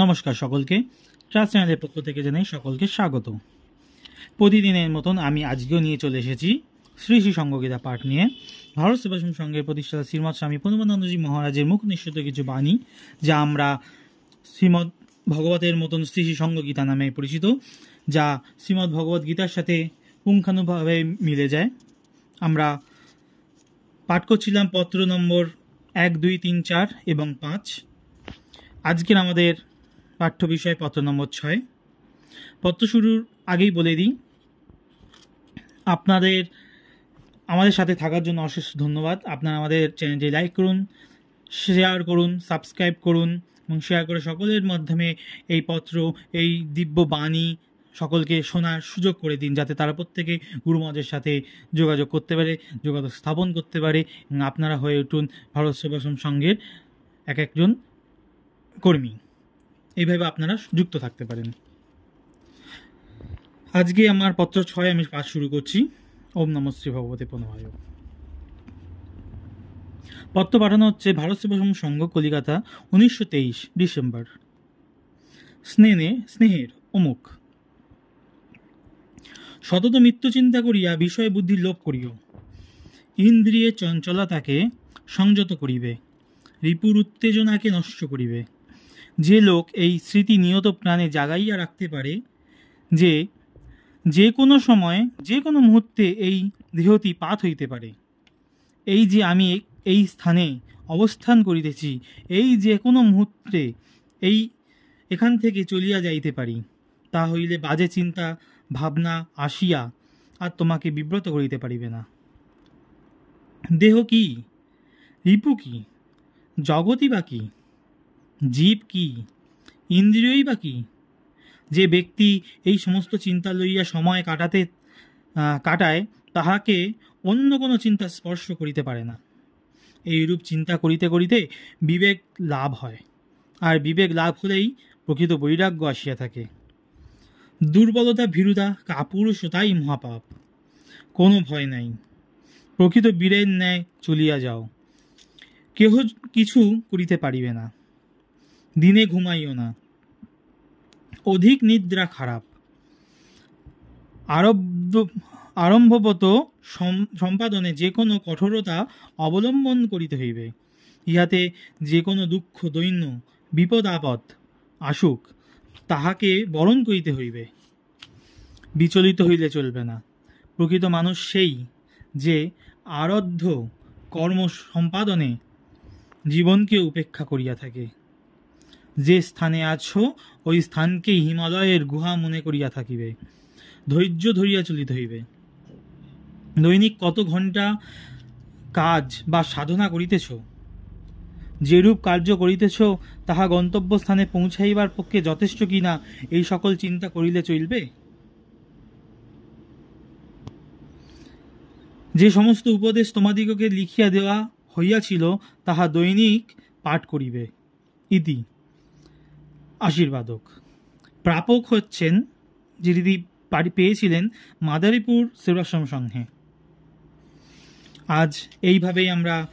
নমস্কার সকলকে। ট্রাস্ট চ্যানেলের পক্ষ থেকে জানাই সকলকে স্বাগত। প্রতিদিনের মতন আমি আজকেও নিয়ে চলে এসেছি শ্রী শ্রী সঙ্গগীতা পাঠ নিয়ে। ভারত সেবাশ্রম সংঘের প্রতিষ্ঠাতা শ্রীমৎ স্বামী পূর্ণমানন্দজি মহারাজের মুখ নিঃসৃত কিছু বাণী, যা আমরা শ্রীমৎ ভগবতের মতন শ্রী শ্রী সঙ্গগীতা নামে পরিচিত, যা শ্রীমৎ ভগবত গীতার সাথে পুঙ্খানুভাবে মিলে যায়। আমরা পাঠ করছিলাম পত্র নম্বর এক, দুই, তিন, চার এবং পাঁচ। আজকের আমাদের পাঠ্য বিষয় পত্র নম্বর ছয়। পত্র শুরুর আগেই বলে দিই, আপনাদের, আমাদের সাথে থাকার জন্য অশেষ ধন্যবাদ। আপনারা আমাদের চ্যানেলটি লাইক করুন শেয়ার করুন সাবস্ক্রাইব করুন এবং শেয়ার করে সকলের মাধ্যমে এই পত্র, এই দিব্য বাণী সকলকে শোনার সুযোগ করে দিন, যাতে তারা প্রত্যেকে গুরুমজের সাথে যোগাযোগ করতে পারে, যোগাযোগ স্থাপন করতে পারে আপনারা হয়ে উঠুন ভারত সেবাশ্রম সংঘের এক একজন কর্মী। এইভাবে আপনারা যুক্ত থাকতে পারেন। আজকে আমার পত্র ছয় আমি পাঠ শুরু করছি। ওম নম শ্রী ভগবতী প্রণবায় পত্র পাঠানো হচ্ছে ভারত সেবাশ্রম সংঘ কলিকাতা উনিশশো তেইশ ডিসেম্বর। স্নেহে, স্নেহের অমুক। সতত মৃত্যু চিন্তা করিয়া বিষয় বুদ্ধি লোপ করিও। ইন্দ্রিয়ে চঞ্চলতাকে সংযত করিবে। রিপুর উত্তেজনাকে নষ্ট করিবে। যে লোক এই স্মৃতি নিয়ত প্রাণে জাগাইয়া রাখতে পারে, যে যে কোনো সময়, যে কোনো মুহূর্তে এই দেহটি পাত হইতে পারে। এই যে আমি এই স্থানে অবস্থান করিতেছি, এই যে কোনো মুহূর্তে এই এখান থেকে চলিয়া যাইতে পারি, তা হইলে বাজে চিন্তা, ভাবনা আসিয়া আর তোমাকে বিব্রত করিতে পারিবে না। দেহ কি? রিপু কি? জগতই বা কি? জীব কি? ইন্দ্রিয়ই বা কি? যে ব্যক্তি এই সমস্ত চিন্তা লইয়া সময় কাটাতে কাটায়, তাহাকে অন্য কোনো চিন্তা স্পর্শ করিতে পারে না। এইরূপ চিন্তা করিতে করিতে বিবেক লাভ হয়, আর বিবেক লাভ হলেই প্রকৃত বৈরাগ্য আসিয়া থাকে। দুর্বলতা ভীরুতা কাপুরুষতাই মহাপাপ। কোনো ভয় নাই। প্রকৃত বীরের ন্যায় চলিয়া যাও। কেহ কিছু করিতে পারিবে না। দিনে ঘুমাইও না। অধিক নিদ্রা খারাপ। আরব্ধ আরম্ভবত সম্পাদনে যে কোনো কঠোরতা অবলম্বন করিতে হইবে। ইহাতে যে কোনো দুঃখ, দৈন্য, বিপদ, আপদ আসুক, তাহাকে বরণ করিতে হইবে। বিচলিত হইলে চলবে না। প্রকৃত মানুষ সেই যে আরাধ্য কর্ম সম্পাদনে জীবনকে উপেক্ষা করিয়া থাকে। যে স্থানে আছো, ওই স্থানকেই হিমালয়ের গুহা মনে করিয়া থাকিবে। ধৈর্য ধরিয়া চলিতে হইবে। দৈনিক কত ঘণ্টা কাজ বা সাধনা করিতেছ? যেরূপ কার্য করিতেছ, তাহা গন্তব্যস্থানে পৌঁছাইবার পক্ষে যথেষ্ট কিনা এই সকল চিন্তা করিলে চলবে? যে সমস্ত উপদেশ তোমাদিগকে লিখিয়া দেওয়া হইয়াছিল, তাহা দৈনিক পাঠ করিবে। ইতি। আশীর্বাদক। প্রাপক হচ্ছেন যিনি পারি পেয়েছিলেন মাদারীপুর সেবাশ্রম সংঘে। আজ এইভাবেই আমরা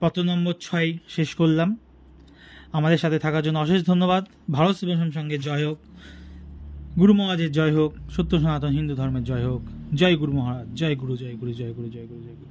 পত্র নম্বর ছয় শেষ করলাম। আমাদের সাথে থাকার জন্য অশেষ ধন্যবাদ। ভারত সেবাশ্রম সংঘের জয় হোক। গুরু মহারাজের জয় হোক। সত্য সনাতন হিন্দু ধর্মের জয় হোক। জয় গুরু মহারাজ। জয় গুরু জয় গুরু জয় গুরু জয় গুরু জয় গুরু।